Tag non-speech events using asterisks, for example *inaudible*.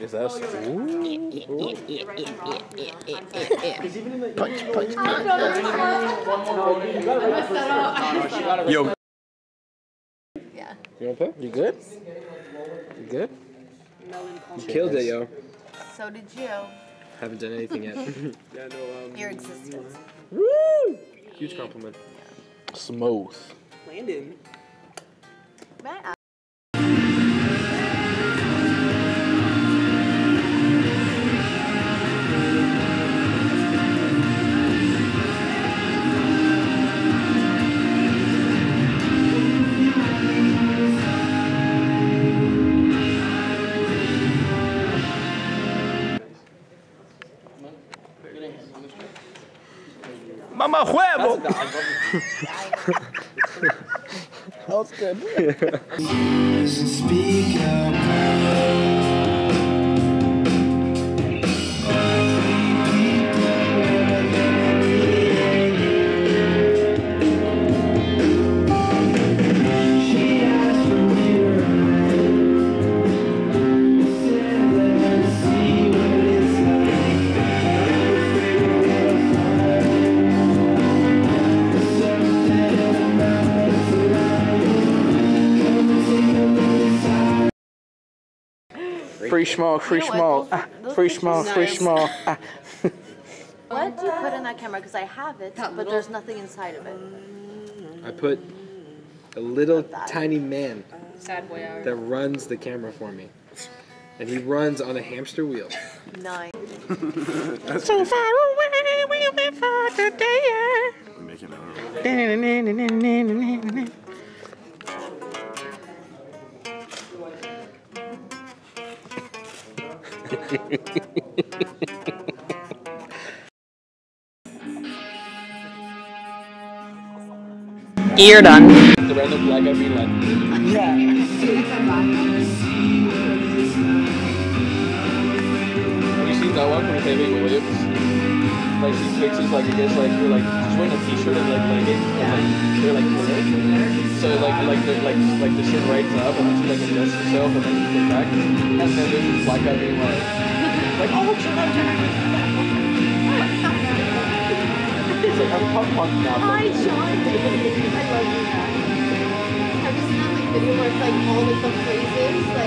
Is that? Yo. Yeah. You wanna play? You good? You good? You killed it, yo. So did you. Haven't done anything yet. *laughs* Yeah, no, um, Your existence. Woo! huge compliment. Smooth. Landon. May мама хуево Let's go. Free small, free You small, ah, free pictures- small, free Nice. small. *laughs* ah. What do you put in that camera? Because I have it, That but little- there's nothing inside of it. I put a little tiny man Sad boy that runs the camera for me. And he runs on a hamster wheel. Nine. *laughs* So far away, we've been for today. We're making it. *laughs* You're done. The random like, *laughs* Have you seen that one from Williams? Like she fixes like guess like you're like she's wearing a t-shirt and like leggings and like they're like clear. So like like the like like the shirt rights up and then she like adjusts herself and then she goes back and then there's this black guy being like like oh it's It's like I'm punk punk now. Hi, Sean. *laughs* I love you. Have you seen that like video where it's like all like the phrases